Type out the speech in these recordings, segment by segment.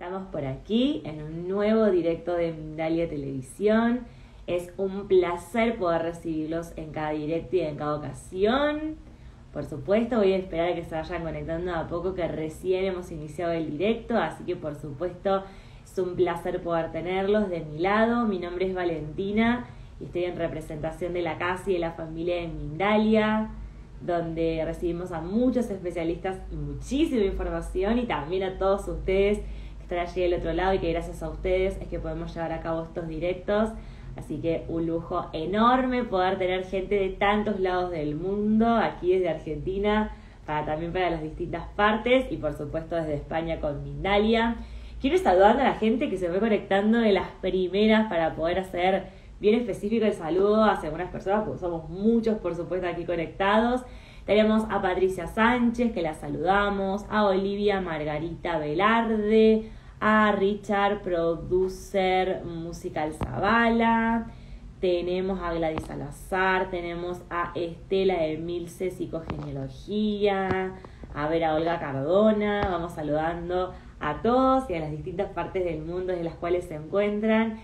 Estamos por aquí en un nuevo directo de Mindalia Televisión. Es un placer poder recibirlos en cada directo y en cada ocasión. Por supuesto, voy a esperar a que se vayan conectando a poco, que recién hemos iniciado el directo, así que por supuesto es un placer poder tenerlos de mi lado. Mi nombre es Valentina y estoy en representación de la casa y de la familia de Mindalia donde recibimos a muchos especialistas y muchísima información y también a todos ustedes están allí del otro lado y que gracias a ustedes es que podemos llevar a cabo estos directos. Así que un lujo enorme poder tener gente de tantos lados del mundo, aquí desde Argentina, para también para las distintas partes y por supuesto desde España con Mindalia. Quiero ir saludando a la gente que se fue conectando de las primeras para poder hacer bien específico el saludo a algunas personas, porque somos muchos, por supuesto, aquí conectados. Tenemos a Patricia Sánchez, que la saludamos, a Olivia Margarita Velarde, a Richard, producer musical Zavala, tenemos a Gladys Salazar, tenemos a Estela Emilce, psicogenealogía, a ver a Olga Cardona, vamos saludando a todos y a las distintas partes del mundo en las cuales se encuentran.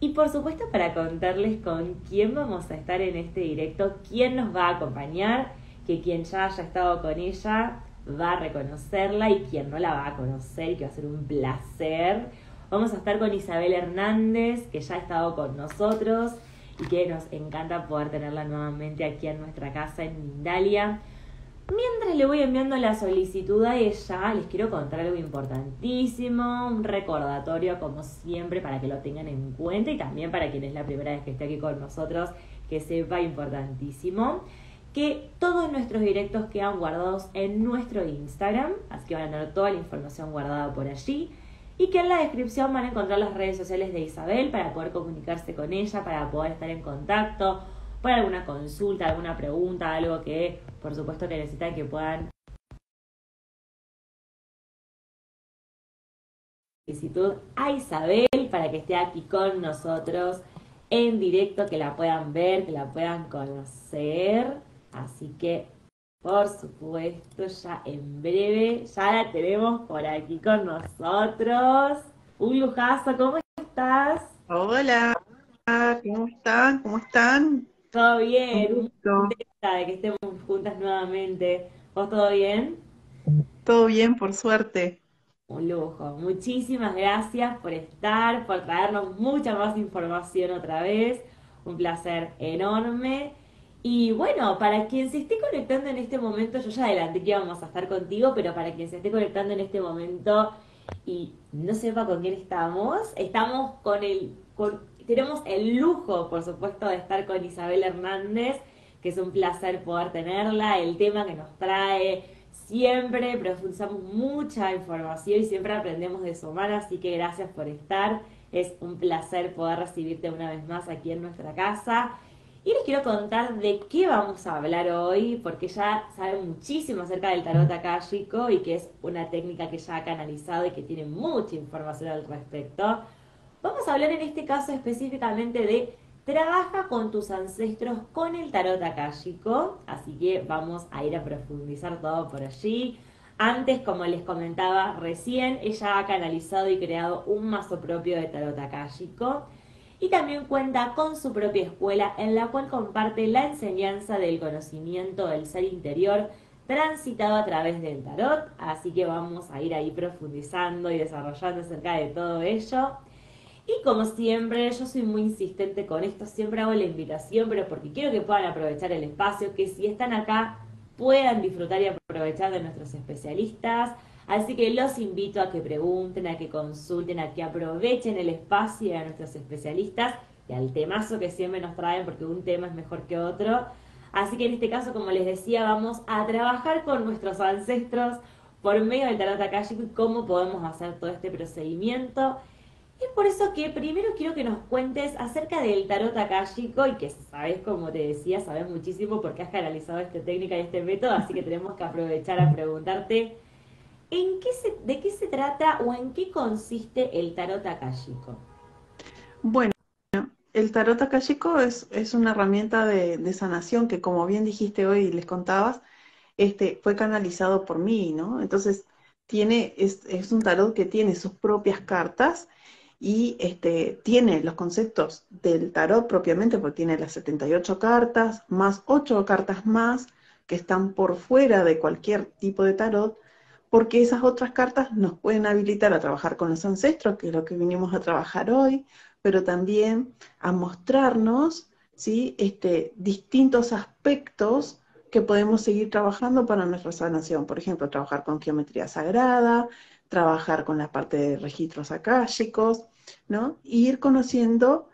Y por supuesto para contarles con quién vamos a estar en este directo, quién nos va a acompañar, que quien ya haya estado con ella va a reconocerla y quien no la va a conocer que va a ser un placer. Vamos a estar con Isabel Hernández, que ya ha estado con nosotros y que nos encanta poder tenerla nuevamente aquí en nuestra casa en Mindalia. Mientras le voy enviando la solicitud a ella, les quiero contar algo importantísimo, un recordatorio como siempre para que lo tengan en cuenta y también para quien es la primera vez que esté aquí con nosotros, que sepa importantísimo, que todos nuestros directos quedan guardados en nuestro Instagram, así que van a tener toda la información guardada por allí y que en la descripción van a encontrar las redes sociales de Isabel para poder comunicarse con ella, para poder estar en contacto por alguna consulta, alguna pregunta, algo que por supuesto necesitan que puedan solicitud a Isabel para que esté aquí con nosotros en directo, que la puedan ver, que la puedan conocer. Así que, por supuesto, ya en breve, ya la tenemos por aquí con nosotros. Un lujazo, ¿cómo estás? Hola, ¿cómo están? ¿Cómo están? Todo bien, contenta de que estemos juntas nuevamente. ¿Vos todo bien? Todo bien, por suerte. Un lujo. Muchísimas gracias por estar, por traernos mucha más información otra vez. Un placer enorme. Y bueno, para quien se esté conectando en este momento, yo ya adelanté que íbamos a estar contigo, pero para quien se esté conectando en este momento y no sepa con quién estamos, estamos con el con tenemos el lujo, por supuesto, de estar con Isabel Hernández, que es un placer poder tenerla, el tema que nos trae. Siempre profundizamos mucha información y siempre aprendemos de su mano, así que gracias por estar. Es un placer poder recibirte una vez más aquí en nuestra casa. Y les quiero contar de qué vamos a hablar hoy, porque ya saben muchísimo acerca del tarot akáshico y que es una técnica que ya ha canalizado y que tiene mucha información al respecto. Vamos a hablar en este caso específicamente de trabaja con tus ancestros con el tarot akáshico, así que vamos a ir a profundizar todo por allí. Antes, como les comentaba recién, ella ha canalizado y creado un mazo propio de tarot akáshico y también cuenta con su propia escuela en la cual comparte la enseñanza del conocimiento del ser interior transitado a través del tarot, así que vamos a ir ahí profundizando y desarrollando acerca de todo ello. Y como siempre, yo soy muy insistente con esto, siempre hago la invitación, pero porque quiero que puedan aprovechar el espacio, que si están acá puedan disfrutar y aprovechar de nuestros especialistas. Así que los invito a que pregunten, a que consulten, a que aprovechen el espacio de nuestros especialistas y al temazo que siempre nos traen, porque un tema es mejor que otro. Así que en este caso, como les decía, vamos a trabajar con nuestros ancestros por medio del tarot akáshico y cómo podemos hacer todo este procedimiento. Es por eso que primero quiero que nos cuentes acerca del tarot akáshico y que sabes, como te decía, sabes muchísimo porque has canalizado esta técnica y este método, así que tenemos que aprovechar a preguntarte ¿en qué se, de qué se trata o en qué consiste el tarot akáshico. Bueno, el tarot akáshico es, es una herramienta de, sanación que, como bien dijiste hoy y les contabas, este, fue canalizado por mí, ¿no? Entonces, tiene, es, es un tarot que tiene sus propias cartas y este, tiene los conceptos del tarot propiamente, porque tiene las 78 cartas, más 8 cartas más que están por fuera de cualquier tipo de tarot, porque esas otras cartas nos pueden habilitar a trabajar con los ancestros, que es lo que vinimos a trabajar hoy, pero también a mostrarnos ¿sí? este, distintos aspectos que podemos seguir trabajando para nuestra sanación. Por ejemplo, trabajar con geometría sagrada, trabajar con la parte de registros akáshicos, ¿no? Y ir conociendo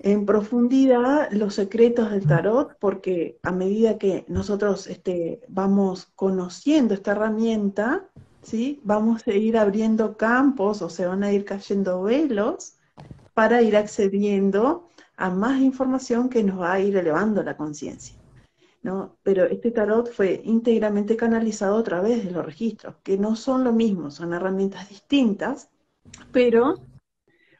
en profundidad los secretos del tarot, porque a medida que nosotros este, vamos conociendo esta herramienta, ¿sí? vamos a ir abriendo campos o se van a ir cayendo velos para ir accediendo a más información que nos va a ir elevando la conciencia. ¿no? Pero este tarot fue íntegramente canalizado a través de los registros, que no son lo mismo, son herramientas distintas, pero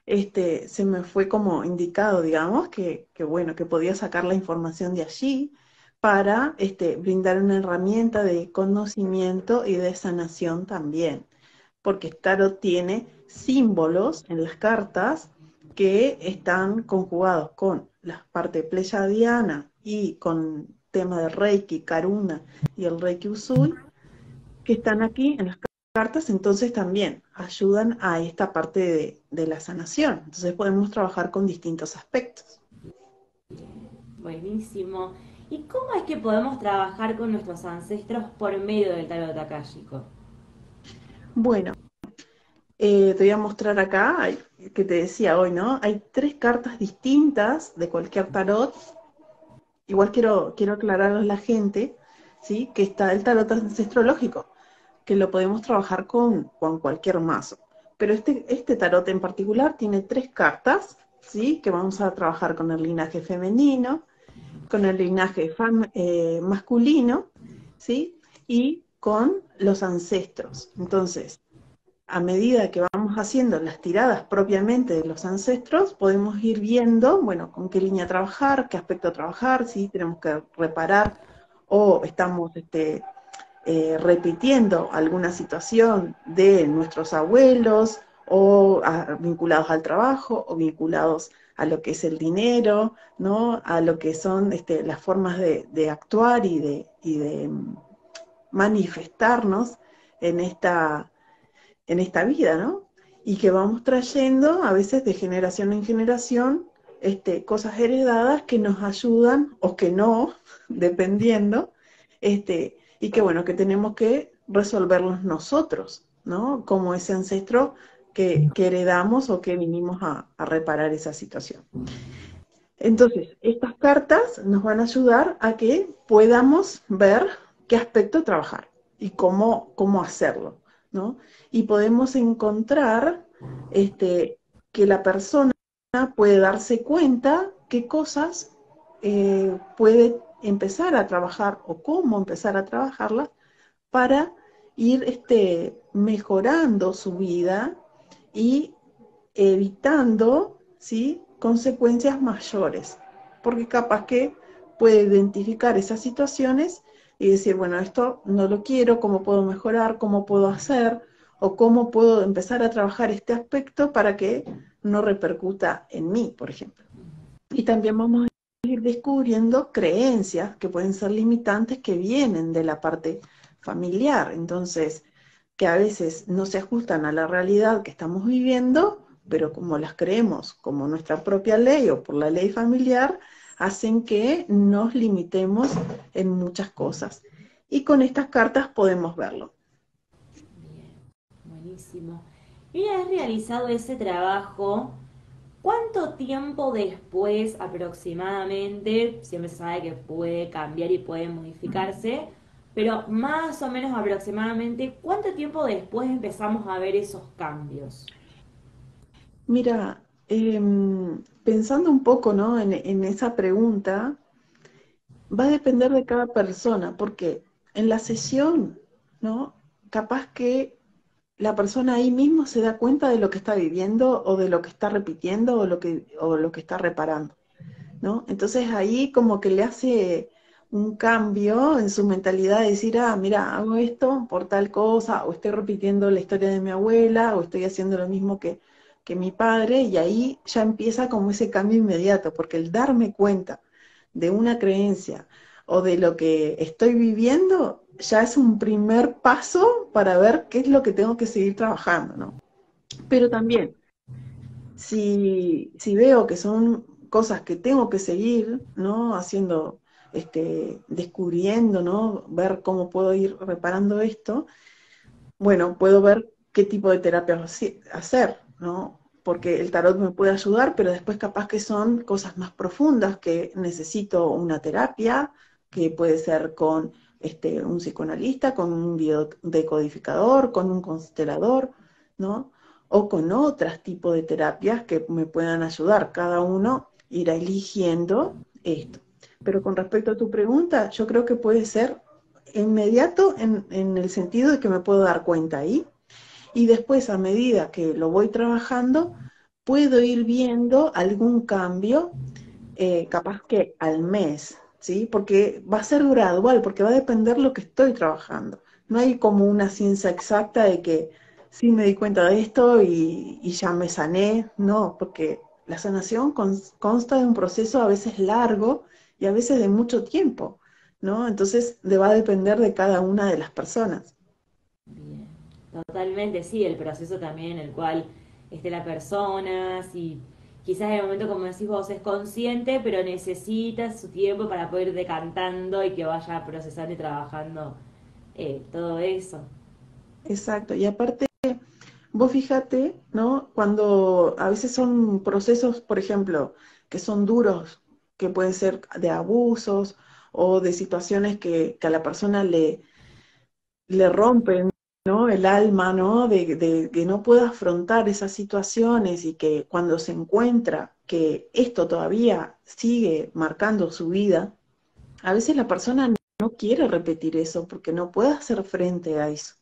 este, se me fue como indicado, digamos, que, bueno, que podía sacar la información de allí para este, brindar una herramienta de conocimiento y de sanación también, porque Tarot tiene símbolos en las cartas que están conjugados con la parte pleyadiana y con tema de Reiki, Karuna y el Reiki Usui, que están aquí en las cartas. Entonces también ayudan a esta parte de, la sanación. Entonces podemos trabajar con distintos aspectos. Buenísimo. ¿Y cómo es que podemos trabajar con nuestros ancestros por medio del tarot akáshico? Bueno, eh, te voy a mostrar acá, que te decía hoy, ¿no? Hay tres cartas distintas de cualquier tarot. Igual quiero, quiero aclararles a la gente, ¿sí? Que está el tarot ancestrológico que lo podemos trabajar con, con cualquier mazo. Pero este, este tarot en particular tiene tres cartas, ¿sí? Que vamos a trabajar con el linaje femenino, con el linaje eh, masculino, ¿sí? Y con los ancestros. Entonces, a medida que vamos haciendo las tiradas propiamente de los ancestros, podemos ir viendo, bueno, con qué línea trabajar, qué aspecto trabajar, si tenemos que reparar o estamos este, eh, repitiendo alguna situación de nuestros abuelos o vinculados al trabajo o vinculados a lo que es el dinero, ¿no? A lo que son este, las formas de, actuar y de, de, mm, manifestarnos en esta, en esta vida, ¿no? Y que vamos trayendo a veces de generación en generación este, cosas heredadas que nos ayudan o que no, dependiendo, este, y que bueno, que tenemos que resolverlos nosotros, ¿no? Como ese ancestro que, heredamos o que vinimos a, reparar esa situación. Entonces, estas cartas nos van a ayudar a que podamos ver qué aspecto trabajar y cómo, cómo hacerlo, ¿no? Y podemos encontrar este, que la persona puede darse cuenta qué cosas eh, puede empezar a trabajar o cómo empezar a trabajarla para ir este, mejorando su vida y evitando ¿sí? consecuencias mayores. Porque capaz que puede identificar esas situaciones y decir, bueno, esto no lo quiero, cómo puedo mejorar, cómo puedo hacer, o cómo puedo empezar a trabajar este aspecto para que no repercuta en mí, por ejemplo. Y también vamos a ir descubriendo creencias que pueden ser limitantes que vienen de la parte familiar, entonces que a veces no se ajustan a la realidad que estamos viviendo, pero como las creemos como nuestra propia ley o por la ley familiar, hacen que nos limitemos en muchas cosas. Y con estas cartas podemos verlo. Bien, buenísimo. ¿Y has realizado ese trabajo ¿Cuánto tiempo después aproximadamente, siempre se sabe que puede cambiar y puede modificarse, pero más o menos aproximadamente, ¿cuánto tiempo después empezamos a ver esos cambios? Mira, em, pensando un poco ¿no? en, en esa pregunta, va a depender de cada persona, porque en la sesión, ¿no? Capaz que la persona ahí mismo se da cuenta de lo que está viviendo o de lo que está repitiendo o lo que, o lo que está reparando. ¿no? Entonces ahí como que le hace un cambio en su mentalidad de decir, ah, mira, hago esto por tal cosa, o estoy repitiendo la historia de mi abuela, o estoy haciendo lo mismo que, que mi padre, y ahí ya empieza como ese cambio inmediato, porque el darme cuenta de una creencia o de lo que estoy viviendo, ya es un primer paso para ver qué es lo que tengo que seguir trabajando, ¿no? Pero también, si, si veo que son cosas que tengo que seguir, ¿no? Haciendo, este, descubriendo, ¿no? Ver cómo puedo ir reparando esto, bueno, puedo ver qué tipo de terapia hacer, ¿no? Porque el tarot me puede ayudar, pero después capaz que son cosas más profundas que necesito una terapia, que puede ser con este, un psicoanalista, con un biodecodificador, con un constelador, ¿no? O con otros tipos de terapias que me puedan ayudar. Cada uno irá eligiendo esto. Pero con respecto a tu pregunta, yo creo que puede ser inmediato en, el sentido de que me puedo dar cuenta ahí. Y después, a medida que lo voy trabajando, puedo ir viendo algún cambio, eh, capaz que al mes, ¿sí? Porque va a ser gradual, porque va a depender lo que estoy trabajando. No hay como una ciencia exacta de que sí me di cuenta de esto y, ya me sané, no, porque la sanación consta de un proceso a veces largo y a veces de mucho tiempo, ¿no? Entonces va a depender de cada una de las personas. Bien, totalmente, sí, el proceso también en el cual esté la persona, si quizás en el momento, como decís vos, es consciente, pero necesita su tiempo para poder ir decantando y que vaya procesando y trabajando eh, todo eso. Exacto, y aparte, vos fíjate, ¿no? Cuando a veces son procesos, por ejemplo, que son duros, que pueden ser de abusos o de situaciones que, a la persona le, le rompen ¿no? el alma, ¿no? De, que no pueda afrontar esas situaciones y que cuando se encuentra que esto todavía sigue marcando su vida, a veces la persona no quiere repetir eso porque no puede hacer frente a eso,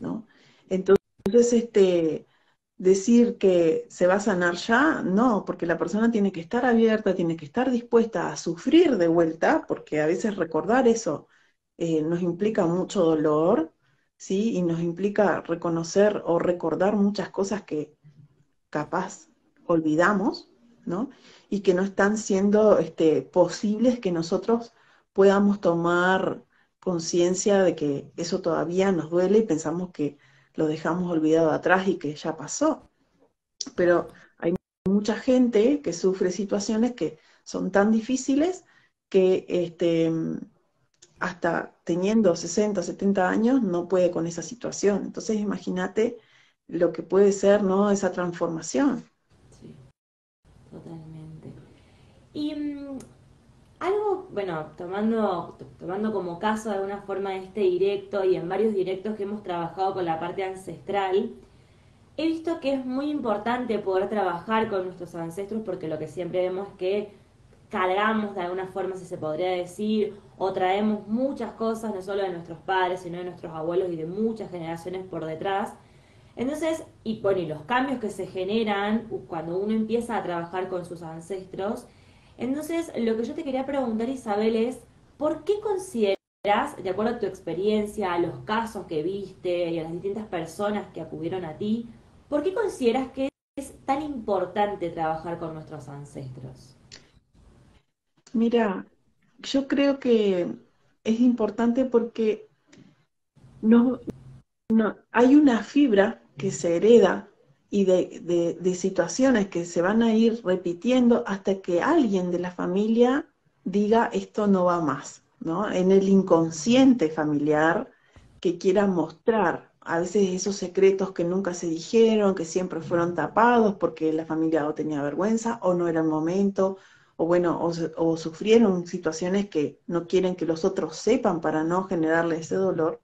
¿no? Entonces, este, decir que se va a sanar ya, no, porque la persona tiene que estar abierta, tiene que estar dispuesta a sufrir de vuelta, porque a veces recordar eso eh, nos implica mucho dolor, ¿sí? Y nos implica reconocer o recordar muchas cosas que capaz olvidamos, ¿no? Y que no están siendo este, posibles que nosotros podamos tomar conciencia de que eso todavía nos duele y pensamos que lo dejamos olvidado atrás y que ya pasó. Pero hay mucha gente que sufre situaciones que son tan difíciles que este, hasta teniendo 60, 70 años no puede con esa situación. Entonces imagínate lo que puede ser ¿no? esa transformación. Sí, totalmente. Y mm, algo, bueno, tomando, tomando como caso de alguna forma este directo y en varios directos que hemos trabajado con la parte ancestral, he visto que es muy importante poder trabajar con nuestros ancestros porque lo que siempre vemos es que cargamos de alguna forma, si se podría decir, o traemos muchas cosas, no solo de nuestros padres, sino de nuestros abuelos y de muchas generaciones por detrás. Entonces, y bueno, y los cambios que se generan cuando uno empieza a trabajar con sus ancestros, entonces, lo que yo te quería preguntar, Isabel, es, ¿por qué consideras, de acuerdo a tu experiencia, a los casos que viste y a las distintas personas que acudieron a ti, ¿por qué consideras que es tan importante trabajar con nuestros ancestros? Mira, yo creo que es importante porque no, no, hay una fibra que se hereda y de, situaciones que se van a ir repitiendo hasta que alguien de la familia diga esto no va más, ¿no? En el inconsciente familiar que quiera mostrar a veces esos secretos que nunca se dijeron, que siempre fueron tapados porque la familia o tenía vergüenza o no era el momento, o bueno, o, o sufrieron situaciones que no quieren que los otros sepan para no generarle ese dolor,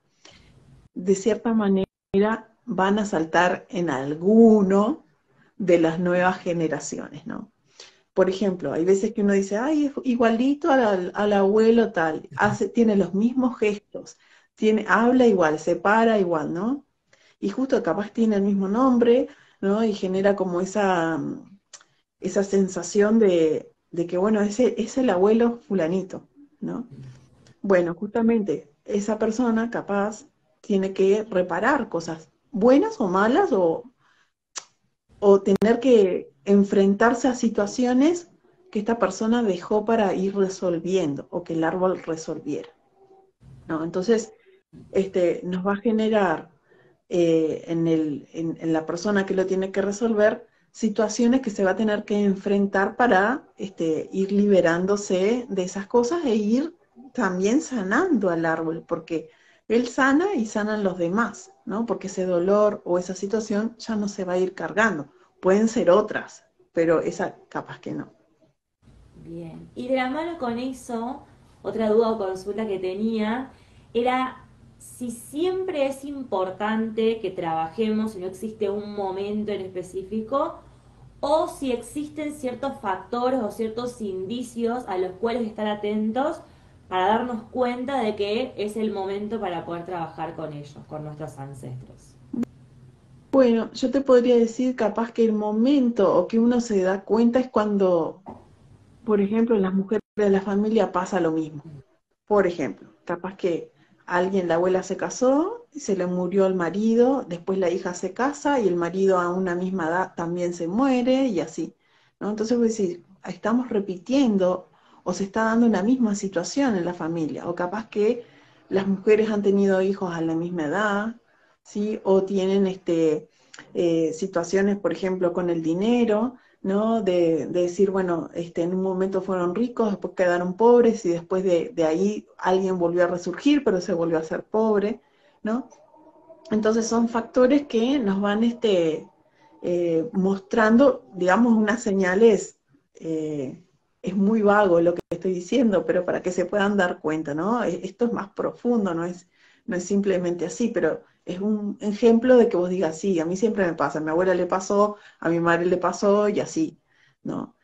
de cierta manera van a saltar en alguno de las nuevas generaciones, ¿no? Por ejemplo, hay veces que uno dice, ay, es igualito al, abuelo tal, hace, tiene los mismos gestos, tiene, habla igual, se para igual, ¿no? Y justo capaz tiene el mismo nombre, ¿no? Y genera como esa, esa sensación de, que, bueno, ese es el abuelo fulanito, ¿no? Bueno, justamente esa persona capaz tiene que reparar cosas buenas o malas o, o tener que enfrentarse a situaciones que esta persona dejó para ir resolviendo o que el árbol resolviera. ¿no? Entonces, este, nos va a generar eh, en, el, en, la persona que lo tiene que resolver situaciones que se va a tener que enfrentar para este, ir liberándose de esas cosas e ir también sanando al árbol, porque él sana y sanan los demás, ¿no? Porque ese dolor o esa situación ya no se va a ir cargando. Pueden ser otras, pero esa capaz que no. Bien. Y de la mano con eso, otra duda o consulta que tenía era si siempre es importante que trabajemos y no existe un momento en específico, o si existen ciertos factores o ciertos indicios a los cuales estar atentos para darnos cuenta de que es el momento para poder trabajar con ellos, con nuestros ancestros. Bueno, yo te podría decir capaz que el momento o que uno se da cuenta es cuando, por ejemplo, en las mujeres de la familia pasa lo mismo. Por ejemplo, capaz que alguien, la abuela se casó, se le murió el marido, después la hija se casa y el marido a una misma edad también se muere y así. ¿no? Entonces, voy a decir, estamos repitiendo o se está dando una misma situación en la familia, o capaz que las mujeres han tenido hijos a la misma edad, ¿sí? o tienen este, eh, situaciones, por ejemplo, con el dinero, ¿no? De, decir, bueno, este, en un momento fueron ricos, después quedaron pobres y después de, ahí alguien volvió a resurgir, pero se volvió a ser pobre, ¿no? Entonces son factores que nos van este, eh, mostrando, digamos, unas señales, eh, es muy vago lo que estoy diciendo, pero para que se puedan dar cuenta, ¿no? E, esto es más profundo, no es, no es simplemente así, pero es un ejemplo de que vos digas, sí, a mí siempre me pasa, a mi abuela le pasó, a mi madre le pasó y así, ¿no?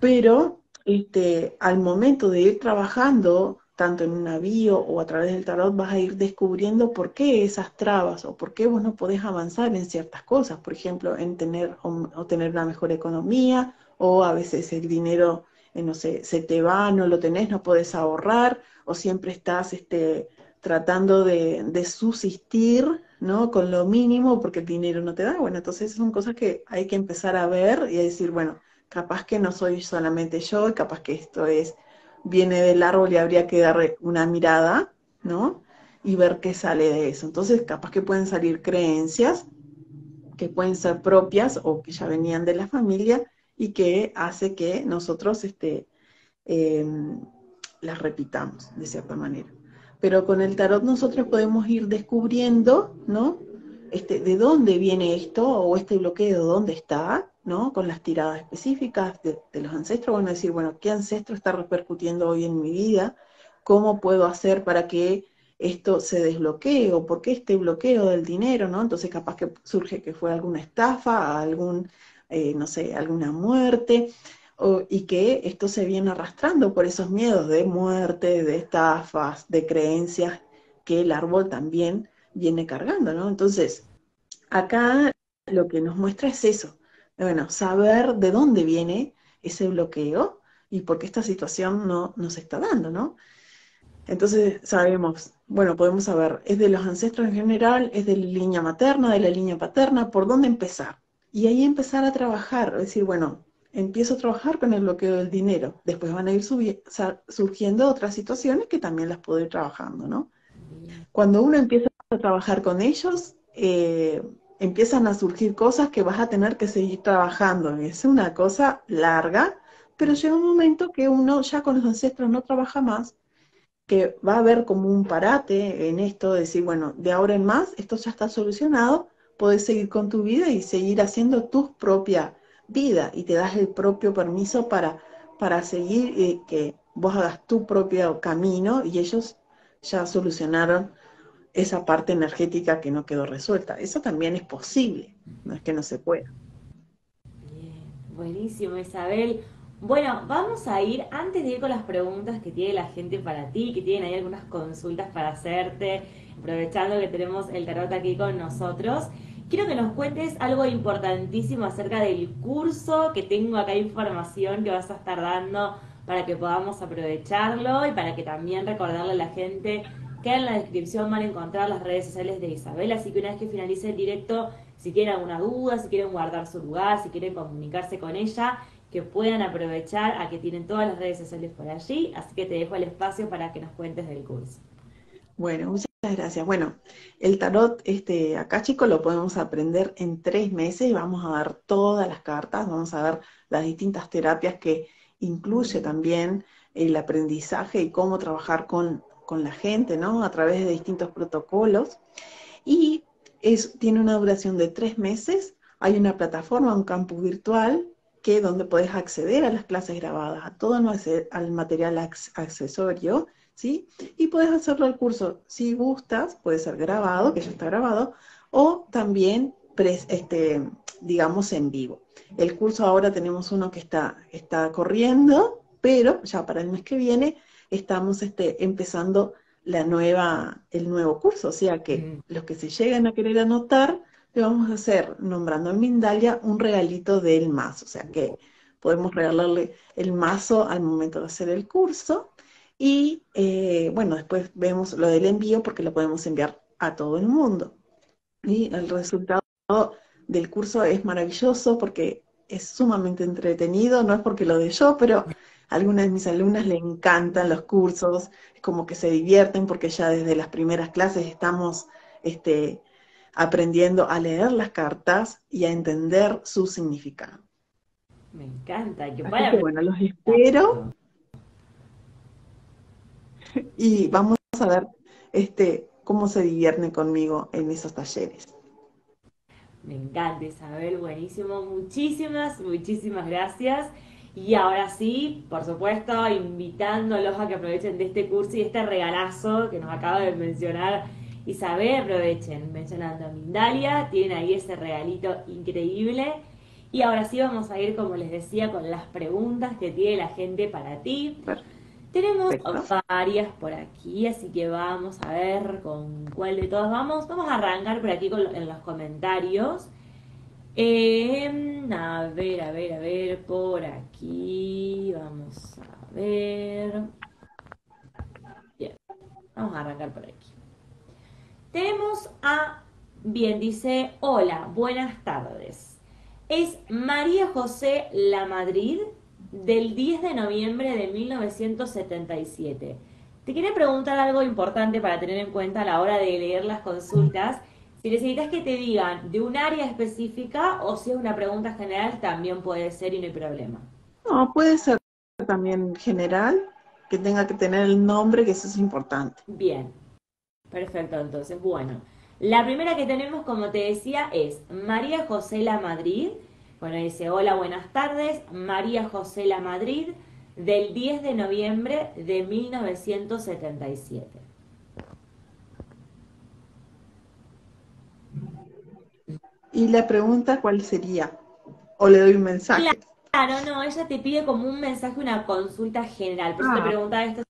Pero este, al momento de ir trabajando, tanto en un navío o a través del tarot, vas a ir descubriendo por qué esas trabas o por qué vos no podés avanzar en ciertas cosas, por ejemplo, en tener o, tener una mejor economía, o a veces el dinero, eh, no sé, se te va, no lo tenés, no podés ahorrar, o siempre estás este, tratando de, subsistir, ¿no? Con lo mínimo porque el dinero no te da. Bueno, entonces son cosas que hay que empezar a ver y a decir, bueno, capaz que no soy solamente yo, capaz que esto es, viene del árbol y habría que darle una mirada, ¿no? Y ver qué sale de eso. Entonces, capaz que pueden salir creencias que pueden ser propias o que ya venían de la familia y que hace que nosotros este, em, las repitamos de cierta manera pero con el tarot nosotros podemos ir descubriendo, ¿no? Este, de dónde viene esto o este bloqueo, dónde está, ¿no? Con las tiradas específicas de, los ancestros, bueno, decir, bueno, ¿qué ancestro está repercutiendo hoy en mi vida? ¿Cómo puedo hacer para que esto se desbloquee o por qué este bloqueo del dinero, ¿no? Entonces capaz que surge que fue alguna estafa, algún, eh, no sé, alguna muerte, y que esto se viene arrastrando por esos miedos de muerte, de estafas, de creencias que el árbol también viene cargando, ¿no? Entonces, acá lo que nos muestra es eso, bueno, saber de dónde viene ese bloqueo y por qué esta situación no nos está dando, ¿no? Entonces sabemos, bueno, podemos saber, es de los ancestros en general, es de la línea materna, de la línea paterna, por dónde empezar. Y ahí empezar a trabajar, decir, bueno, empiezo a trabajar con el bloqueo del dinero. Después van a ir surgiendo otras situaciones que también las puedo ir trabajando, ¿no? Cuando uno empieza a trabajar con ellos, eh, empiezan a surgir cosas que vas a tener que seguir trabajando. Es una cosa larga, pero llega un momento que uno ya con los ancestros no trabaja más, que va a haber como un parate en esto, de decir, bueno, de ahora en más, esto ya está solucionado, puedes seguir con tu vida y seguir haciendo tus propias vida y te das el propio permiso para, para seguir y que vos hagas tu propio camino y ellos ya solucionaron esa parte energética que no quedó resuelta. Eso también es posible, no es que no se pueda. Bien, buenísimo Isabel. Bueno, vamos a ir, antes de ir con las preguntas que tiene la gente para ti, que tienen ahí algunas consultas para hacerte, aprovechando que tenemos el tarot aquí con nosotros, quiero que nos cuentes algo importantísimo acerca del curso, que tengo acá información que vas a estar dando para que podamos aprovecharlo y para que también recordarle a la gente que en la descripción van a encontrar las redes sociales de Isabel, así que una vez que finalice el directo, si tienen alguna duda, si quieren guardar su lugar, si quieren comunicarse con ella, que puedan aprovechar a que tienen todas las redes sociales por allí, así que te dejo el espacio para que nos cuentes del curso. Bueno, muchas gracias. Bueno, el tarot, este, acá chicos, lo podemos aprender en tres meses y vamos a ver todas las cartas, vamos a ver las distintas terapias que incluye también el aprendizaje y cómo trabajar con, la gente, ¿no? A través de distintos protocolos. Y tiene una duración de tres meses. Hay una plataforma, un campus virtual, que donde podés acceder a las clases grabadas, a todo el material accesorio, ¿sí? Y puedes hacerlo al curso, si gustas, puede ser grabado, que ya está grabado, o también, este, digamos, en vivo. El curso ahora tenemos uno que está, está corriendo, pero ya para el mes que viene estamos este, empezando la nueva, el nuevo curso, o sea que mm. los que se llegan a querer anotar, le vamos a hacer, nombrando en Mindalia, un regalito del mazo, o sea que podemos regalarle el mazo al momento de hacer el curso y eh, bueno, después vemos lo del envío porque lo podemos enviar a todo el mundo. Y el resultado del curso es maravilloso porque es sumamente entretenido, no es porque lo de yo, pero a algunas de mis alumnas le encantan los cursos, es como que se divierten porque ya desde las primeras clases estamos este, aprendiendo a leer las cartas y a entender su significado. Me encanta. Que bueno, los espero y vamos a ver este, cómo se divierten conmigo en esos talleres. Me encanta Isabel, buenísimo. Muchísimas, muchísimas gracias. Y ahora sí, por supuesto, invitándolos a que aprovechen de este curso y este regalazo que nos acaba de mencionar Isabel. Aprovechen mencionando a Mindalia, tienen ahí ese regalito increíble. Y ahora sí vamos a ir, como les decía, con las preguntas que tiene la gente para ti. Tenemos varias por aquí, así que vamos a ver con cuál de todas vamos. Vamos a arrancar por aquí en los comentarios. Em, a ver, a ver, a ver, por aquí. Vamos a ver. Bien, vamos a arrancar por aquí. Tenemos a, bien, dice, hola, buenas tardes. Es María José La Madrid del 10 de noviembre de 1977. Te quería preguntar algo importante para tener en cuenta a la hora de leer las consultas. Si necesitas que te digan de un área específica o si es una pregunta general, también puede ser y no hay problema. No, puede ser también general, que tenga que tener el nombre, que eso es importante. Bien, perfecto. Entonces, bueno, la primera que tenemos, como te decía, es María José La Madrid bueno, dice, hola, buenas tardes, María José La Madrid, del 10 de noviembre de 1977. ¿Y la pregunta cuál sería? ¿O le doy un mensaje? Claro, no, ella te pide como un mensaje, una consulta general. Por eso te ah, preguntaba esto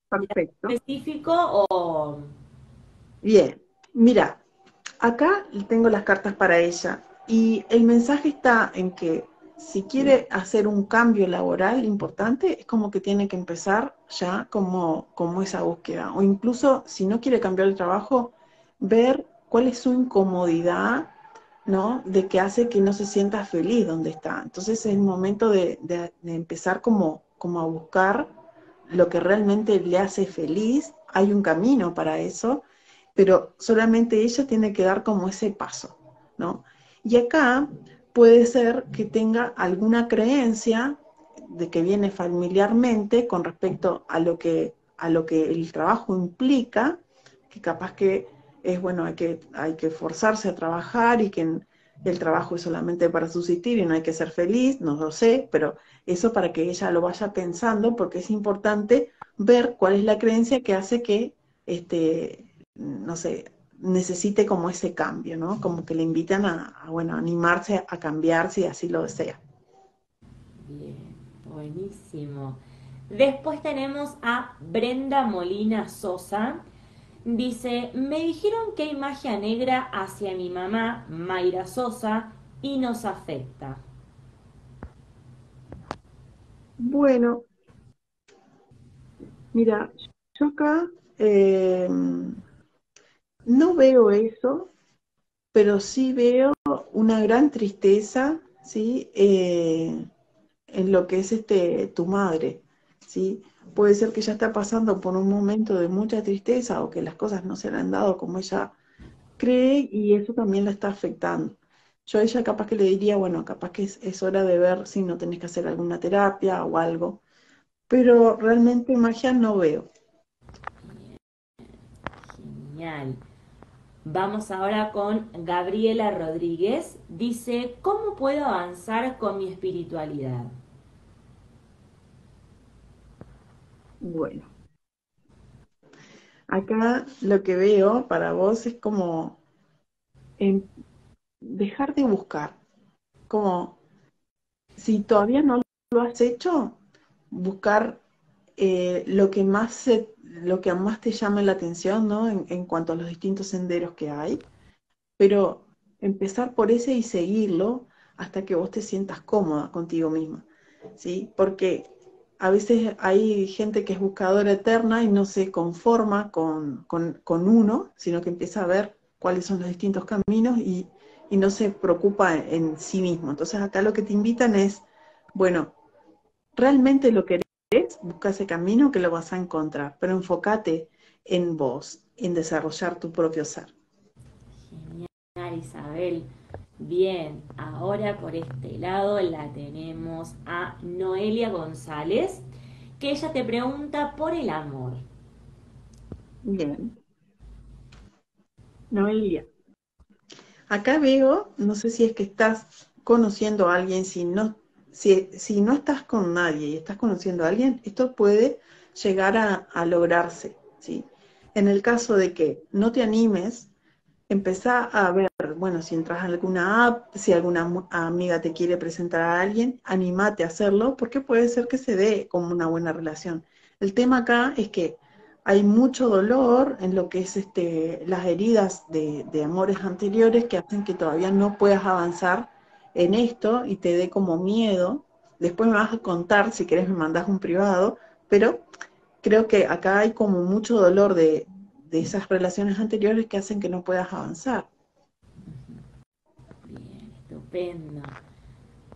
específico o... Bien, mira, acá tengo las cartas para ella. Y el mensaje está en que si quiere hacer un cambio laboral importante, es como que tiene que empezar ya como, como esa búsqueda. O incluso si no quiere cambiar el trabajo, ver cuál es su incomodidad, ¿no? De que hace que no se sienta feliz donde está. Entonces es el momento de, de, empezar como, como a buscar lo que realmente le hace feliz. Hay un camino para eso, pero solamente ella tiene que dar como ese paso, ¿no? Y acá puede ser que tenga alguna creencia de que viene familiarmente con respecto a lo que, a lo que el trabajo implica, que capaz que es bueno, hay que, hay que forzarse a trabajar y que el trabajo es solamente para subsistir y no hay que ser feliz, no lo sé, pero eso para que ella lo vaya pensando, porque es importante ver cuál es la creencia que hace que, este, no sé, necesite como ese cambio, ¿no? Como que le invitan a, bueno, animarse a cambiar si así lo desea. Bien, buenísimo. Después tenemos a Brenda Molina Sosa. Dice, me dijeron que hay magia negra hacia mi mamá, Mayra Sosa, y nos afecta. Bueno, Mira, yo acá eh, no veo eso, pero sí veo una gran tristeza, ¿sí? Eh, en lo que es este tu madre, ¿sí? Puede ser que ella está pasando por un momento de mucha tristeza o que las cosas no se le han dado como ella cree y eso también la está afectando. Yo a ella capaz que le diría, bueno, capaz que es, hora de ver si no tenés que hacer alguna terapia o algo, pero realmente magia no veo. Genial. Vamos ahora con Gabriela Rodríguez. Dice, ¿cómo puedo avanzar con mi espiritualidad? Bueno, acá lo que veo para vos es como dejar de buscar, como si todavía no lo has hecho, buscar eh, lo que más lo que más te llame la atención, ¿no? En, cuanto a los distintos senderos que hay, pero empezar por ese y seguirlo hasta que vos te sientas cómoda contigo misma, ¿sí? Porque a veces hay gente que es buscadora eterna y no se conforma con, uno, sino que empieza a ver cuáles son los distintos caminos y, no se preocupa en, sí mismo. Entonces acá lo que te invitan es, bueno, realmente lo querés, busca ese camino que lo vas a encontrar, pero enfócate en vos, en desarrollar tu propio ser. Genial, Isabel. Bien, ahora por este lado la tenemos a Noelia González, que ella te pregunta por el amor. Bien. Noelia. Acá veo, no sé si es que estás conociendo a alguien, si no, si, no estás con nadie y estás conociendo a alguien, esto puede llegar a, a lograrse, ¿sí? En el caso de que no te animes, empezá a ver, bueno, si entras a alguna app, si alguna amiga te quiere presentar a alguien, animate a hacerlo, porque puede ser que se dé como una buena relación. El tema acá es que hay mucho dolor en lo que es este, las heridas de, amores anteriores que hacen que todavía no puedas avanzar en esto y te dé como miedo. Después me vas a contar, si querés me mandas un privado, pero creo que acá hay como mucho dolor de, de esas relaciones anteriores que hacen que no puedas avanzar. Bien, estupendo.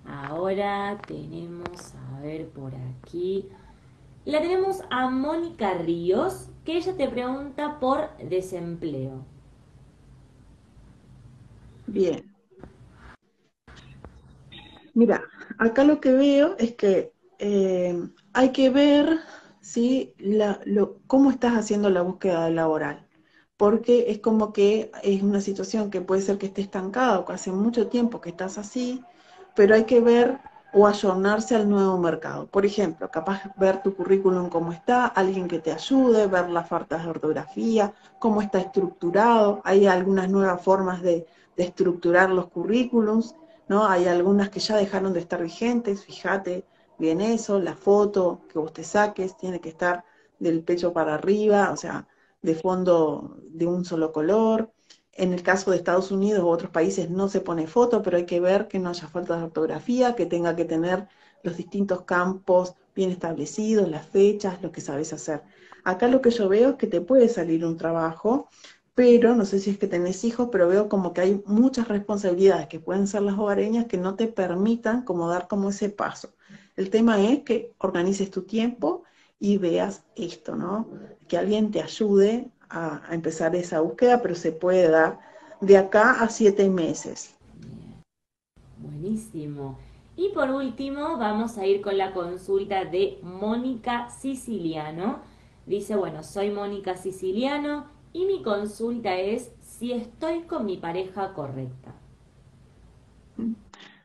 Ahora tenemos, a ver por aquí, la tenemos a Mónica Ríos, que ella te pregunta por desempleo. Bien. Mira, acá lo que veo es que eh, hay que ver ¿sí? Cómo estás haciendo la búsqueda laboral. Porque es como que es una situación que puede ser que esté estancada o que hace mucho tiempo que estás así, pero hay que ver o ayornarse al nuevo mercado. Por ejemplo, capaz ver tu currículum cómo está, alguien que te ayude, ver las faltas de ortografía, cómo está estructurado. Hay algunas nuevas formas de, de estructurar los currículums, Hay algunas que ya dejaron de estar vigentes, fíjate, bien eso, la foto que vos te saques tiene que estar del pecho para arriba, o sea, de fondo de un solo color. En el caso de Estados Unidos u otros países no se pone foto, pero hay que ver que no haya falta de ortografía, que tenga que tener los distintos campos bien establecidos, las fechas, lo que sabes hacer. Acá lo que yo veo es que te puede salir un trabajo, pero no sé si es que tenés hijos, pero veo como que hay muchas responsabilidades que pueden ser las hogareñas que no te permitan como dar como ese paso. El tema es que organices tu tiempo y veas esto, ¿no? Que alguien te ayude a, empezar esa búsqueda, pero se puede dar de acá a siete meses. Buenísimo. Y por último, vamos a ir con la consulta de Mónica Siciliano. Dice, bueno, soy Mónica Siciliano y mi consulta es si estoy con mi pareja correcta.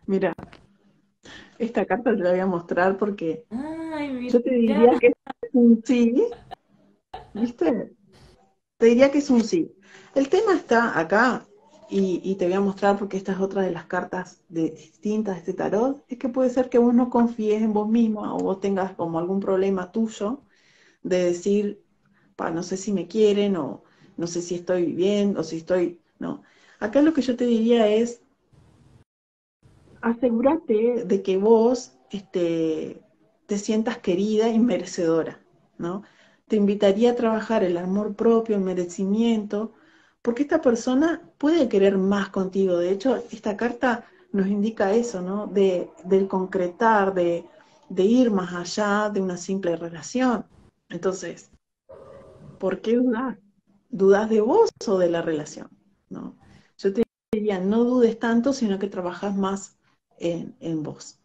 Mira, esta carta te la voy a mostrar porque yo te diría que es un sí. ¿Viste? Te diría que es un sí. El tema está acá, y, te voy a mostrar porque esta es otra de las cartas de, distintas de este tarot, es que puede ser que vos no confíes en vos mismo o vos tengas como algún problema tuyo de decir, pa, no sé si me quieren o no sé si estoy bien o si estoy... No. Acá lo que yo te diría es, asegúrate de que vos este, te sientas querida y merecedora, ¿no? te invitaría a trabajar el amor propio, el merecimiento, porque esta persona puede querer más contigo. De hecho, esta carta nos indica eso, ¿no? De, del concretar, de, de ir más allá de una simple relación. Entonces, ¿por qué dudas? ¿Dudas de vos o de la relación? ¿no? Yo te diría, no dudes tanto, sino que trabajas más en, en vos.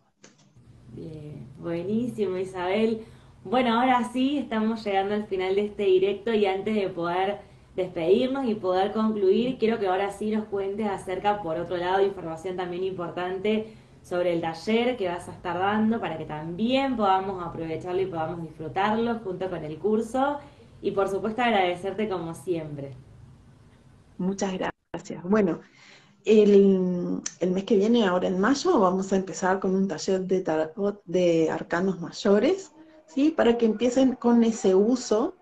Bien, buenísimo Isabel. Bueno, ahora sí, estamos llegando al final de este directo y antes de poder despedirnos y poder concluir, quiero que ahora sí nos cuentes acerca, por otro lado, información también importante sobre el taller que vas a estar dando para que también podamos aprovecharlo y podamos disfrutarlo junto con el curso y por supuesto agradecerte como siempre. Muchas gracias. Bueno, el, mes que viene, ahora en mayo, vamos a empezar con un taller de tarot de arcanos mayores, ¿sí? Para que empiecen con ese uso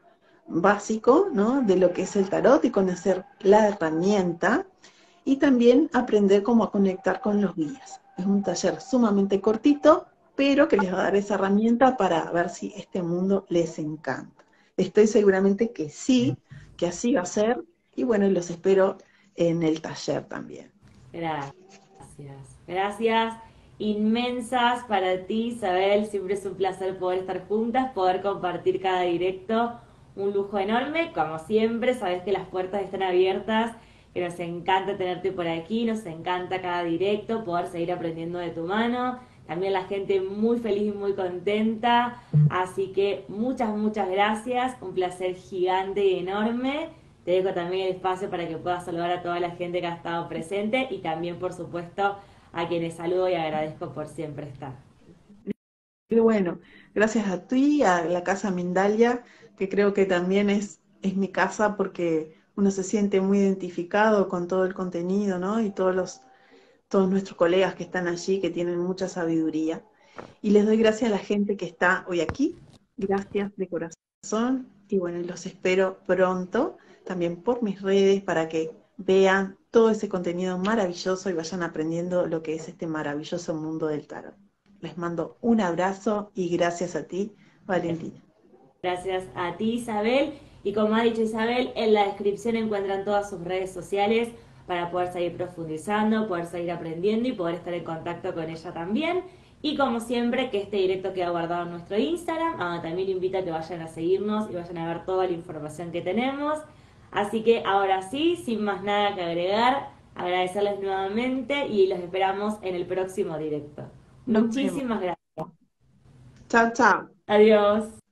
básico, ¿no? De lo que es el tarot y conocer la herramienta y también aprender cómo conectar con los guías. Es un taller sumamente cortito, pero que les va a dar esa herramienta para ver si este mundo les encanta. Estoy seguramente que sí, que así va a ser, y bueno, los espero en el taller también. Gracias. Gracias inmensas para ti, Isabel. Siempre es un placer poder estar juntas, poder compartir cada directo. Un lujo enorme. Como siempre, sabes que las puertas están abiertas, que nos encanta tenerte por aquí, nos encanta cada directo, poder seguir aprendiendo de tu mano. También la gente muy feliz y muy contenta. Así que muchas, muchas gracias. Un placer gigante y enorme. Te dejo también el espacio para que puedas saludar a toda la gente que ha estado presente y también, por supuesto, a quienes saludo y agradezco por siempre estar. Bueno, gracias a ti, a la Casa Mindalia, que creo que también es, es mi casa porque uno se siente muy identificado con todo el contenido, ¿no? Y todos los, todos nuestros colegas que están allí, que tienen mucha sabiduría. Y les doy gracias a la gente que está hoy aquí. Gracias de corazón. Y bueno, los espero pronto también por mis redes para que vean todo ese contenido maravilloso y vayan aprendiendo lo que es este maravilloso mundo del tarot. Les mando un abrazo y gracias a ti, Valentina. Gracias a ti, Isabel. Y como ha dicho Isabel, en la descripción encuentran todas sus redes sociales para poder seguir profundizando, poder seguir aprendiendo y poder estar en contacto con ella también. Y como siempre, que este directo queda guardado en nuestro Instagram, también invito a que vayan a seguirnos y vayan a ver toda la información que tenemos. Así que ahora sí, sin más nada que agregar, agradecerles nuevamente y los esperamos en el próximo directo. Muchísimas gracias. Chao, chao. Adiós.